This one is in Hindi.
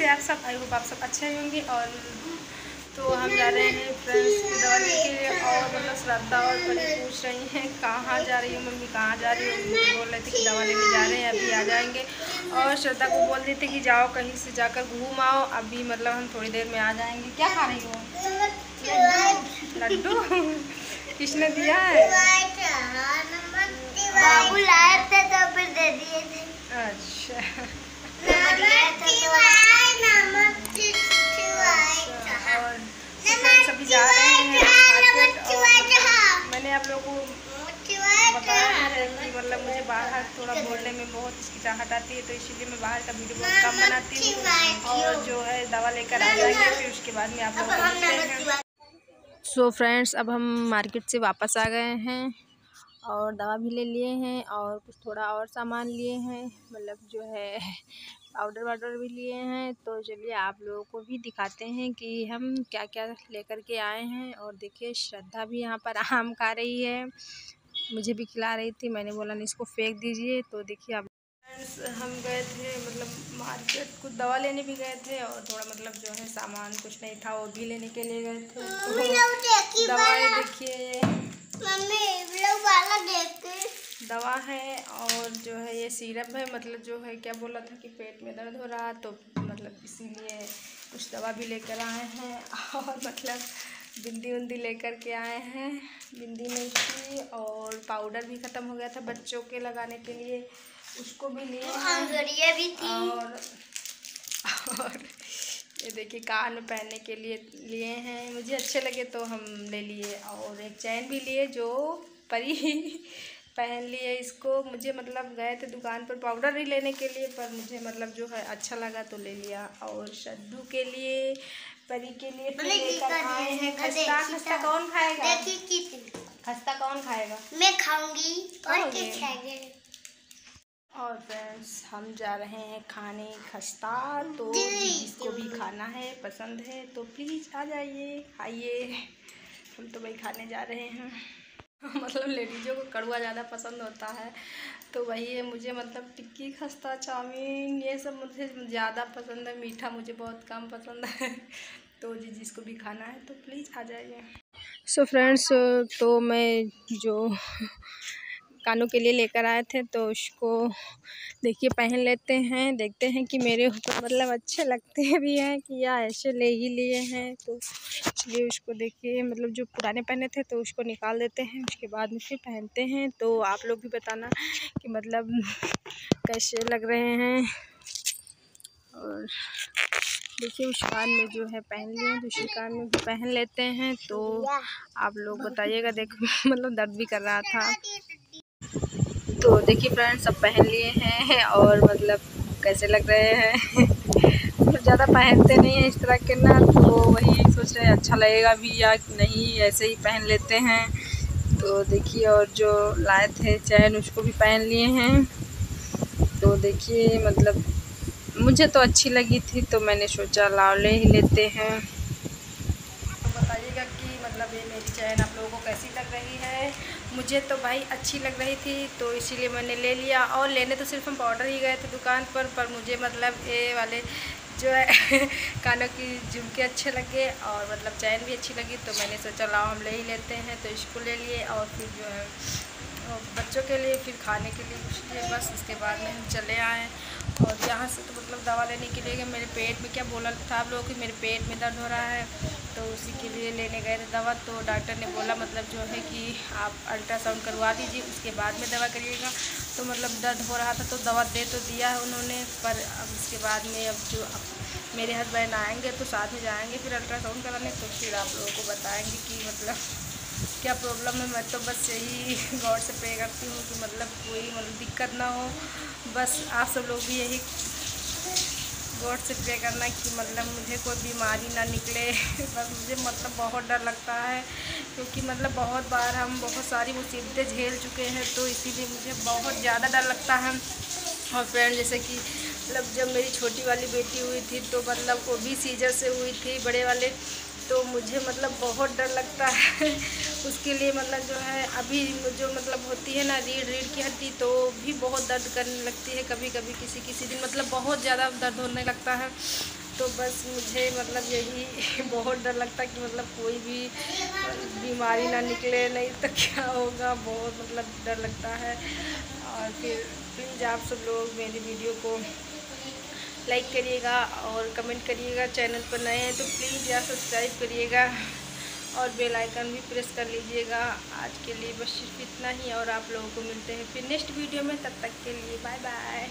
कैसे आप सब आई होप आप सब अच्छे होंगे और तो हम जा रहे हैं फ्रेंड्स की दवा लेके और मतलब श्रद्धा और बड़ी पूछ रही हैं कहाँ जा रही हो मम्मी कहाँ जा रही हो? बोल रहे थे कि दवा लेने जा रहे हैं अभी आ जाएँगे। और श्रद्धा को बोल रहे थे कि जाओ कहीं से जाकर घूम आओ अभी मतलब हम थोड़ी देर में आ जाएँगे। क्या खा रही हो? लड्डू। किसने दिया है? बाबू लाए थे तो फिर दे दिए थे। अच्छा। मतलब मुझे बाहर थोड़ा बोलने में बहुत हिचकिचाहट आती है तो इसीलिए मैं बाहर का वीडियो बहुत कम बनाती हूँ। और जो है दवा लेकर आ जाएँगे फिर उसके बाद में आप लोगों को सो फ्रेंड्स अब हम मार्केट से वापस आ गए हैं और दवा भी ले लिए हैं और कुछ थोड़ा और सामान लिए हैं। मतलब जो है पाउडर वाउडर भी लिए हैं। तो चलिए आप लोगों को भी दिखाते हैं कि हम क्या क्या लेकर के आए हैं। और देखिए श्रद्धा भी यहाँ पर आम खा रही है। मुझे भी खिला रही थी मैंने बोला नहीं इसको फेंक दीजिए। तो देखिए आप फ्रेंड्स हम गए थे मतलब मार्केट कुछ दवा लेने भी गए थे और थोड़ा मतलब जो है सामान कुछ नहीं था वो भी लेने के लिए गए थे। तो दवाएँ देखिए। दवा है और जो है ये सिरप है मतलब जो है क्या बोला था कि पेट में दर्द हो रहा तो मतलब इसीलिए कुछ दवा भी लेकर आए हैं। और मतलब बिंदी उंदी लेकर के आए हैं। बिंदी थी और पाउडर भी ख़त्म हो गया था बच्चों के लगाने के लिए। उसको भी लिए भी थी। और और ये देखिए कान में पहनने के लिए लिए हैं। मुझे अच्छे लगे तो हम ले लिए और एक चैन भी लिए जो परी पहन लिए इसको। मुझे मतलब गए थे दुकान पर पाउडर ही लेने के लिए पर मुझे मतलब जो है अच्छा लगा तो ले लिया। और सद्दू के लिए परी के लिए फिर लेकर आए हैं खस्ता खस्ता कौन खाएगा? खस्ता कौन खाएगा? मैं खाऊँगी और किस खाएँगे? और फ्रेंड्स हम जा रहे हैं खाने खस्ता तो इसको जिसको भी खाना है पसंद है तो प्लीज़ आ जाइए आइए। हम तो भाई खाने जा रहे हैं। मतलब लेडीज़ों को कड़वा ज़्यादा पसंद होता है तो वही है मुझे मतलब टिक्की, खस्ता, चाउमीन, ये सब मुझे ज़्यादा पसंद है, मीठा मुझे बहुत कम पसंद है। तो जी, जिसको भी खाना है तो प्लीज़ आ जाइए। सो फ्रेंड्स तो मैं जो कानों के लिए लेकर आए थे तो उसको देखिए पहन लेते हैं, देखते हैं कि मेरे ऊपर मतलब अच्छे लगते भी हैं कि या ऐसे ले ही लिए हैं। तो इसलिए उसको देखिए मतलब जो पुराने पहने थे तो उसको निकाल देते हैं, उसके बाद में फिर पहनते हैं। तो आप लोग भी बताना कि मतलब कैसे लग रहे हैं। और देखिए, उस कान में जो है पहन लिए दूसरे कान में भी पहन लेते हैं। तो आप लोग बताइएगा, देखो मतलब दर्द भी कर रहा था। तो देखिए फ्रेंड्स सब पहन लिए हैं और मतलब कैसे लग रहे हैं? मतलब ज़्यादा पहनते नहीं हैं इस तरह के ना तो वही सोच रहे हैं अच्छा लगेगा भी या नहीं, ऐसे ही पहन लेते हैं। तो देखिए और जो लाए थे चैन, उसको भी पहन लिए हैं। तो देखिए मतलब मुझे तो अच्छी लगी थी तो मैंने सोचा लाओ ले ही लेते हैं। बताइएगा कि मतलब ये मेरी चैन आप लोगों को कैसी लग रही है? मुझे तो भाई अच्छी लग रही थी तो इसीलिए मैंने ले लिया। और लेने तो सिर्फ़ हम पाउडर ही गए थे दुकान पर पर मुझे मतलब ये वाले जो है कानों की झुमके अच्छे लगे और मतलब चैन भी अच्छी लगी तो मैंने सोचा लाओ हम ले ही लेते हैं तो इसको ले लिए और फिर जो है बच्चों के लिए, फिर खाने के लिए कुछ लिए बस उसके बाद में हम चले आए। और यहाँ से तो मतलब दवा लेने के लिए मेरे पेट में क्या बोला था आप लोगों कि मेरे पेट में दर्द हो रहा है तो उसी के लिए लेने गए थे दवा। तो डॉक्टर ने बोला मतलब जो है कि आप अल्ट्रासाउंड करवा दीजिए, उसके बाद में दवा करिएगा। तो मतलब दर्द हो रहा था तो दवा दे तो दिया है उन्होंने, पर अब उसके बाद में अब जो अब मेरे हस्बैंड आएँगे तो साथ में जाएँगे फिर अल्ट्रासाउंड कराने तो फिर आप लोगों को बताएँगे कि मतलब क्या प्रॉब्लम है? मैं तो बस यही गौर से प्रे करती हूँ कि मतलब कोई मतलब दिक्कत ना हो। बस आप सब लोग भी यही गौर से प्रे करना कि मतलब मुझे कोई बीमारी ना निकले। बस मुझे मतलब बहुत डर लगता है, क्योंकि मतलब बहुत बार हम बहुत सारी मुसीबतें झेल चुके हैं तो इसीलिए मुझे बहुत ज़्यादा डर लगता है। और फ्रेंड जैसे कि मतलब जब मेरी छोटी वाली बेटी हुई थी तो मतलब वो भी सीजर से हुई थी, बड़े वाले तो मुझे मतलब बहुत डर लगता है। उसके लिए मतलब जो है, अभी जो मतलब होती है ना, रीढ़ रीढ़ की हड्डी तो भी बहुत दर्द करने लगती है कभी कभी किसी किसी दिन। मतलब बहुत ज़्यादा दर्द होने लगता है। तो बस मुझे मतलब यही बहुत डर लगता है कि मतलब कोई भी बीमारी ना निकले, नहीं तो क्या होगा? बहुत मतलब डर लगता है। और फिर प्लीज़ आप सब लोग मेरी वीडियो को लाइक करिएगा और कमेंट करिएगा, चैनल पर नए हैं तो प्लीज़ यार सब्सक्राइब करिएगा और बेल आइकन भी प्रेस कर लीजिएगा। आज के लिए बस सिर्फ़ इतना ही और आप लोगों को मिलते हैं फिर नेक्स्ट वीडियो में, तब तक के लिए बाय बाय।